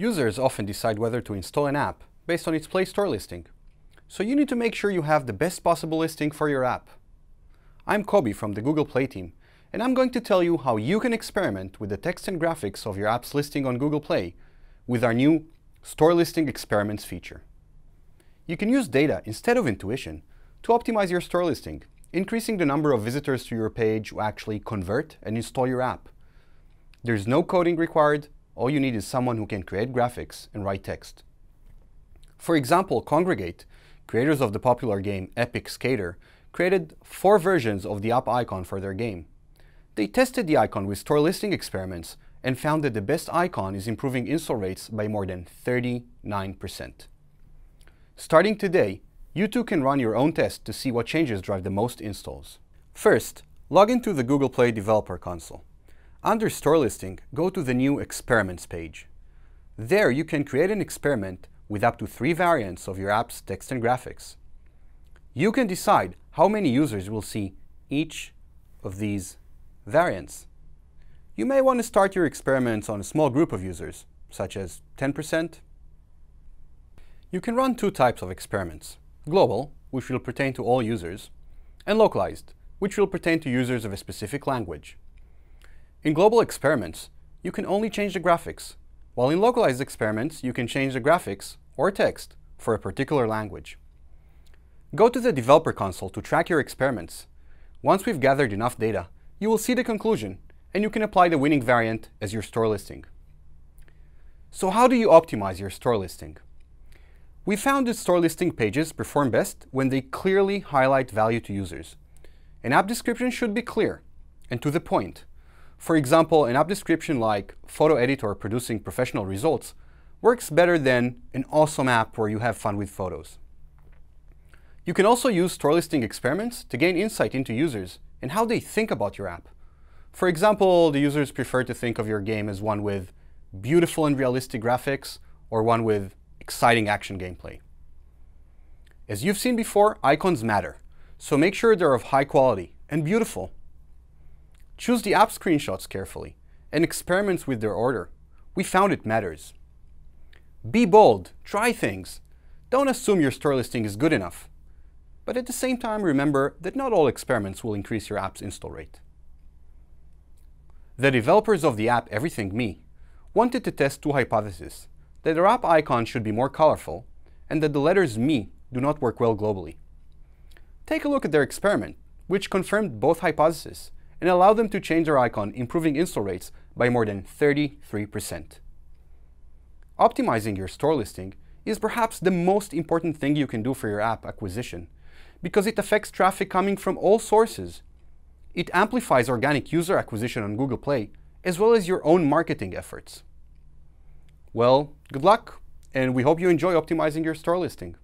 Users often decide whether to install an app based on its Play Store listing. So you need to make sure you have the best possible listing for your app. I'm Kobe from the Google Play team, and I'm going to tell you how you can experiment with the text and graphics of your app's listing on Google Play with our new Store Listing Experiments feature. You can use data instead of intuition to optimize your store listing, increasing the number of visitors to your page who actually convert and install your app. There's no coding required, all you need is someone who can create graphics and write text. For example, Kongregate, creators of the popular game Epic Skater, created four versions of the app icon for their game. They tested the icon with store listing experiments and found that the best icon is improving install rates by more than 39%. Starting today, you too can run your own test to see what changes drive the most installs. First, log into the Google Play Developer Console. Under Store Listing, go to the new Experiments page. There you can create an experiment with up to three variants of your app's text and graphics. You can decide how many users will see each of these variants. You may want to start your experiments on a small group of users, such as 10%. You can run two types of experiments, global, which will pertain to all users, and localized, which will pertain to users of a specific language. In global experiments, you can only change the graphics, while in localized experiments, you can change the graphics or text for a particular language. Go to the Developer Console to track your experiments. Once we've gathered enough data, you will see the conclusion, and you can apply the winning variant as your store listing. So how do you optimize your store listing? We found that store listing pages perform best when they clearly highlight value to users. An app description should be clear and to the point, for example, an app description like photo editor producing professional results works better than an awesome app where you have fun with photos. You can also use store listing experiments to gain insight into users and how they think about your app. For example, the users prefer to think of your game as one with beautiful and realistic graphics or one with exciting action gameplay. As you've seen before, icons matter, so make sure they're of high quality and beautiful Choose the app screenshots carefully and experiments with their order. We found it matters. Be bold, try things. Don't assume your store listing is good enough. But at the same time, remember that not all experiments will increase your app's install rate. The developers of the app Everything Me wanted to test two hypotheses, that their app icon should be more colorful and that the letters Me do not work well globally. Take a look at their experiment, which confirmed both hypotheses and allow them to change their icon, improving install rates by more than 33%. Optimizing your store listing is perhaps the most important thing you can do for your app acquisition because it affects traffic coming from all sources. It amplifies organic user acquisition on Google Play as well as your own marketing efforts. Well, good luck, and we hope you enjoy optimizing your store listing.